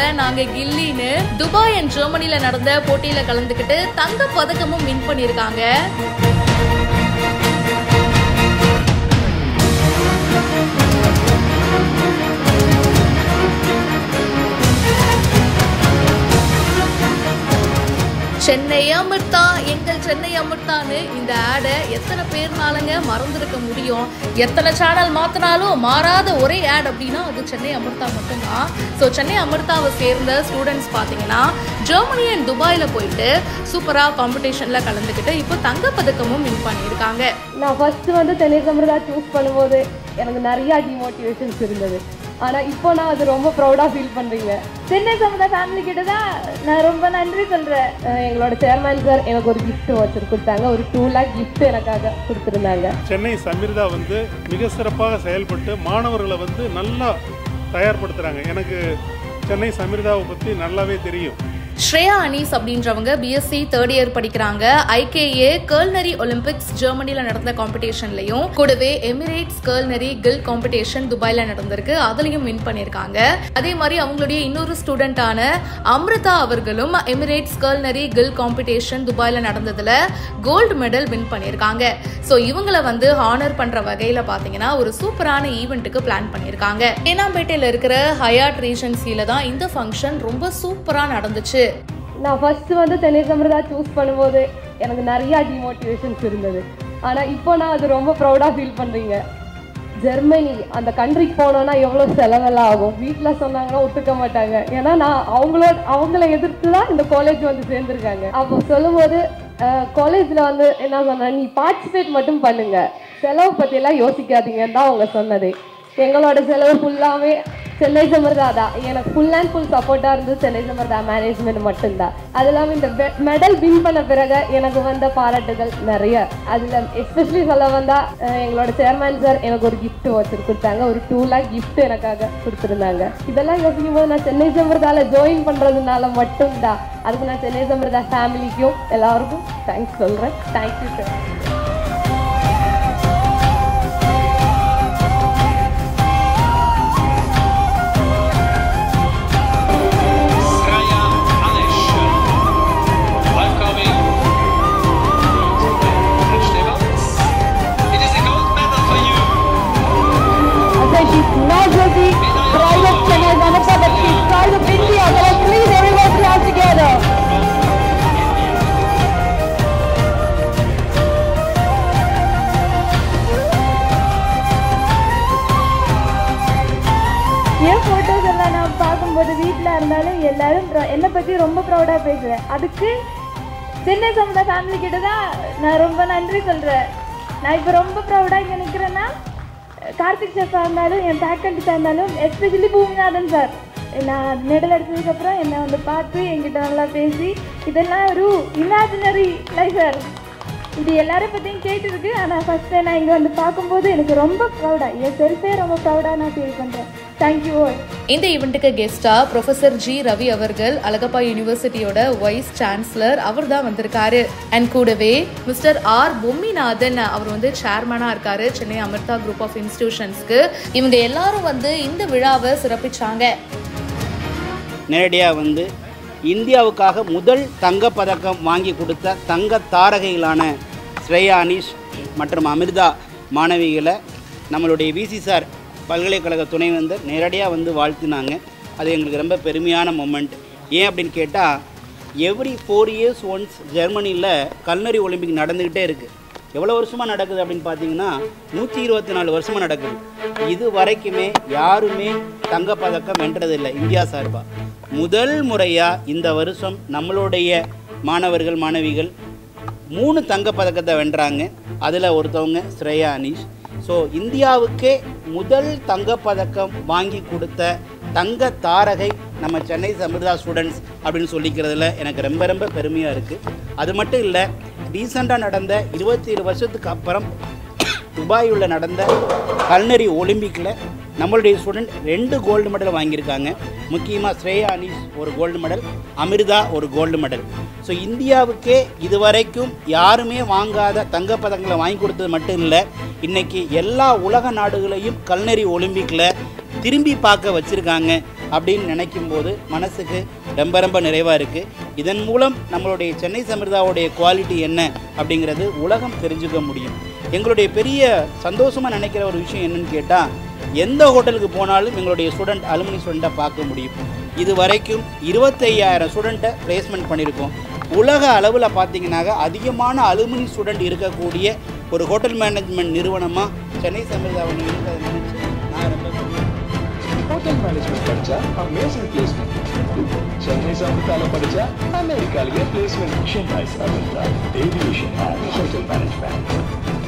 போல நாங்க கில்லின்னு Dubai and ஜெர்மனில நடந்த போட்டியில கலந்துக்கிட்டு தங்க பதக்கமும் வின் பண்ணிருக்காங்க சென்னை அமிர்தா எங்கள் சென்னை அமிர்தான்னு இந்த ஆடை எத்தனை பேர்னாலங்க மறந்துருக்க முடியும்? எத்தனை சேனல் மாத்தினாலும் மாறாத ஒரே ஆட் அப்படின்னா அது சென்னை அமிர்தா மட்டும்தான். ஸோ சென்னை அமிர்தாவை சேர்ந்த ஸ்டூடெண்ட்ஸ் பார்த்தீங்கன்னா ஜெர்மனி அண்ட் துபாயில் போயிட்டு சூப்பராக காம்படிஷனில் கலந்துக்கிட்டு இப்போ தங்கப்பதக்கமும் வின் பண்ணியிருக்காங்க. நான் ஃபர்ஸ்ட் வந்து தென்னை அமிர்தா சூஸ் பண்ணும்போது எனக்கு நிறையா டிமோட்டிவேஷன்ஸ் இருந்தது. ஆனால் இப்போ நான் அது ரொம்ப ப்ரௌடாக ஃபீல் பண்ணுறீங்க சென்னை சமுதாய ஃபேமிலி கிட்ட தான் நான் ரொம்ப நன்றி சொல்கிறேன் எங்களோட சேர்மேன் சார் எனக்கு ஒரு கிஃப்ட் வச்சு கொடுத்தாங்க. ஒரு டூ லேக் கிஃப்ட் எனக்காக கொடுத்துருந்தாங்க. சென்னை சமிர்தா வந்து மிக சிறப்பாக செயல்பட்டு மாணவர்களை வந்து நல்லா தயார்படுத்துகிறாங்க எனக்கு சென்னை சமிர்தாவை பற்றி நல்லாவே தெரியும். ஸ்ரேயா அனீஸ் அப்படின்றவங்க பிஎஸ்சி தேர்ட் இயர் படிக்கிறாங்க. ஐகேஏ கேர்ல்னரி ஒலிம்பிக்ஸ் ஜெர்மனில நடந்த காம்படிஷன்லயும் கூடவே எமிரேட்ஸ் கேர்ல்னரி கில் காம்படிஷன் துபாயில நடந்திருக்கு. அதுலயும் வின் பண்ணிருக்காங்க அதே மாதிரி அவங்களுடைய இன்னொரு ஸ்டூடெண்டான அம்ரிதா அவர்களும் எமிரேட்ஸ் கேர்ல்னரி கில் காம்படிஷன் துபாயில நடந்ததுல கோல்டு மெடல் வின் பண்ணிருக்காங்க ஸோ இவங்களை வந்து ஹானர் பண்ற வகையில பாத்தீங்கன்னா ஒரு சூப்பரான ஈவெண்ட்டுக்கு பிளான் பண்ணிருக்காங்க தேனாம்பேட்டையில இருக்கிற ஹயாட் ரீஜன்சில தான் இந்த ஃபங்க்ஷன் ரொம்ப சூப்பரா நடந்துச்சு. நான் ஃபஸ்ட்டு வந்து தென்னை சம்பிரதா சூஸ் பண்ணும்போது எனக்கு நிறையா டிமோட்டிவேஷன்ஸ் இருந்தது. ஆனால் இப்போ நான் அது ரொம்ப ப்ரௌடாக ஃபீல் பண்ணுறீங்க ஜெர்மனி அந்த கண்ட்ரிக்கு போனோன்னா எவ்வளோ செலவெல்லாம் ஆகும்? வீட்டில் சொன்னாங்கன்னா ஒத்துக்க மாட்டாங்க. ஏன்னா நான் அவங்களோட அவங்கள எதிர்த்து தான் இந்த காலேஜ் வந்து சேர்ந்துருக்காங்க. அப்போ சொல்லும்போது காலேஜில் வந்து என்ன சொன்ன நீ பார்ட்டிசிபேட் மட்டும் பண்ணுங்க. செலவு பற்றியெல்லாம் யோசிக்காதீங்கன்னு தான் அவங்க சொன்னது. எங்களோட செலவு ஃபுல்லாகவே சென்னை சமர்தா தான் எனக்கு ஃபுல் அண்ட் ஃபுல் சப்போர்ட்டாக இருந்தது சென்னை சமர்தா மேனேஜ்மெண்ட் மட்டும்தான் அது இல்லாமல் இந்த மெடல் வின் பண்ண பிறகு எனக்கு வந்த பாராட்டுகள் நிறைய. அதில் எஸ்பெஷலி சொல்ல வந்தால் எங்களோட சேர்மேன் சார் எனக்கு ஒரு கிஃப்ட் வச்சு கொடுத்தாங்க. ஒரு டூ லேக் கிஃப்ட் எனக்காக கொடுத்துருந்தாங்க. இதெல்லாம் யோசிக்கும் போது நான் சென்னை சமர்தாவில் ஜாயின் பண்ணுறதுனால மட்டும்தான் அதுக்கு நான் சென்னை சமர்தா ஃபேமிலிக்கும் எல்லாருக்கும் தேங்க்ஸ் சொல்கிறேன் தேங்க்யூ சார் பற்றி ரொம்ப ப்ரௌடாக பேசுவேன் அதுக்கு சென்னை சமுதாய ஃபேமிலி கிட்ட தான் நான் ரொம்ப நன்றி சொல்கிறேன் நான் இப்போ ரொம்ப ப்ரௌடாக இங்கே நிற்கிறேன்னா கார்த்திக் சார் இருந்தாலும் என் ஃபேக்கல்ட்டி சார் இருந்தாலும் எஸ்பெஷலி பூமிநாதன் சார் நான் மெடல் அடிச்சதுக்கப்புறம் என்னை வந்து பார்த்து என்கிட்ட நல்லா பேசி இதெல்லாம் ஒரு இமேஜினரி லைஃப் சார் இது எல்லாரும் பற்றியும் கேட்டுருக்கு. ஆனால் ஃபஸ்ட்டு நான் இங்கே வந்து பார்க்கும்போது எனக்கு ரொம்ப ப்ரௌடாக என் செல்ஃபே ரொம்ப ப்ரௌடாக நான் ஃபீல் பண்ணுறேன் தேங்க்யூ இந்த ஈவெண்ட்டுக்கு கெஸ்டா ப்ரொஃபசர் ஜி ரவி அவர்கள் அழகப்பா யூனிவர்சிட்டியோட வைஸ் சான்சலர் அவர் தான் வந்திருக்காரு. அண்ட் கூடவே மிஸ்டர் ஆர் பொம்மிநாதன் அவர் வந்து சேர்மனா இருக்காரு சென்னை அமிர்தா குரூப் ஆஃப் இன்ஸ்டிடியூஷன்ஸ்க்கு இவங்க எல்லாரும் வந்து இந்த விழாவை சிறப்பிச்சாங்க. நேரடியாக வந்து இந்தியாவுக்காக முதல் தங்கப் பதக்கம் வாங்கி கொடுத்த தங்க தாரகைகளான ஸ்ரேயா அனீஷ் மற்றும் அமிர்தா மாணவிகளை நம்மளுடைய விசி சார் பல்கலைக்கழக துணைவேந்தர் நேரடியாக வந்து வாழ்த்தினாங்க. அது எங்களுக்கு ரொம்ப பெருமையான மொமெண்ட் ஏன் அப்படின்னு கேட்டால் எவ்ரி ஃபோர் இயர்ஸ் ஒன்ஸ் ஜெர்மனியில் கல்நரி ஒலிம்பிக் நடந்துக்கிட்டே இருக்குது எவ்வளோ வருஷமாக நடக்குது அப்படின்னு பார்த்தீங்கன்னா நூற்றி இருபத்தி நாலு வருஷமாக நடக்குது. இது வரைக்குமே யாருமே தங்கப்பதக்கம் வென்றதில்லை இந்தியா சார்பாக முதல் முறையாக இந்த வருஷம் நம்மளுடைய மாணவர்கள் மாணவிகள் மூணு தங்கப்பதக்கத்தை வென்றாங்க. அதில் ஒருத்தவங்க ஸ்ரேயா அனீஷ் ஸோ இந்தியாவுக்கே முதல் தங்கப்பதக்கம் வாங்கி கொடுத்த தங்க தாரகை நம்ம சென்னை சமிர்தா ஸ்டூடெண்ட்ஸ் அப்படின்னு சொல்லிக்கிறதுல எனக்கு ரொம்ப ரொம்ப பெருமையாக இருக்குது அது மட்டும் இல்லை ரீசெண்டாக நடந்த இருபத்தி ஏழு வருஷத்துக்கு அப்புறம் துபாயில் நடந்த கல்னரி ஒலிம்பிக்கில் நம்மளுடைய ஸ்டூடெண்ட் ரெண்டு கோல்டு மெடல் வாங்கியிருக்காங்க. முக்கியமாக ஸ்ரேயா அனீஸ் ஒரு கோல்டு மெடல் அமிர்தா ஒரு கோல்டு மெடல் ஸோ இந்தியாவுக்கே இதுவரைக்கும் யாருமே வாங்காத தங்கப்பதங்களை வாங்கி கொடுத்தது மட்டும் இல்லை இன்றைக்கி எல்லா உலக நாடுகளையும் கல்னரி ஒலிம்பிக்கில் திரும்பி பார்க்க வச்சுருக்காங்க அப்படின்னு நினைக்கும் போது மனசுக்கு ரொம்ப ரொம்ப நிறைவாக இருக்குது இதன் மூலம் நம்மளுடைய சென்னை சமிர்தாவுடைய குவாலிட்டி என்ன அப்படிங்கிறது உலகம் தெரிஞ்சுக்க முடியும். எங்களுடைய பெரிய சந்தோஷமாக நினைக்கிற ஒரு விஷயம் என்னன்னு கேட்டால் எந்த ஹோட்டலுக்கு போனாலும் எங்களுடைய ஸ்டூடெண்ட் அலுமினி ஸ்டூடெண்ட்டை பார்க்க முடியும். இது வரைக்கும் இருபத்தையாயிரம் ஸ்டூடெண்ட்டை பிளேஸ்மெண்ட் பண்ணியிருக்கோம் உலக அளவில் பார்த்தீங்கன்னாக்க அதிகமான அலுமினி ஸ்டூடெண்ட் இருக்கக்கூடிய ஒரு ஹோட்டல் மேனேஜ்மெண்ட் நிறுவனமாக சென்னை சமிர்தாவை இருக்கிறத நினச்சி நான் ரொம்ப ஹோட்டல் மேனேஜ்மெண்ட் படித்தா அமேசிங் பிளேஸ்மெண்ட் சென்னை சமுதால படிச்சா அமெரிக்காலேயே பிளேஸ்மெண்ட் விஷயம் ஹோட்டல் மேனேஜ்மெண்ட்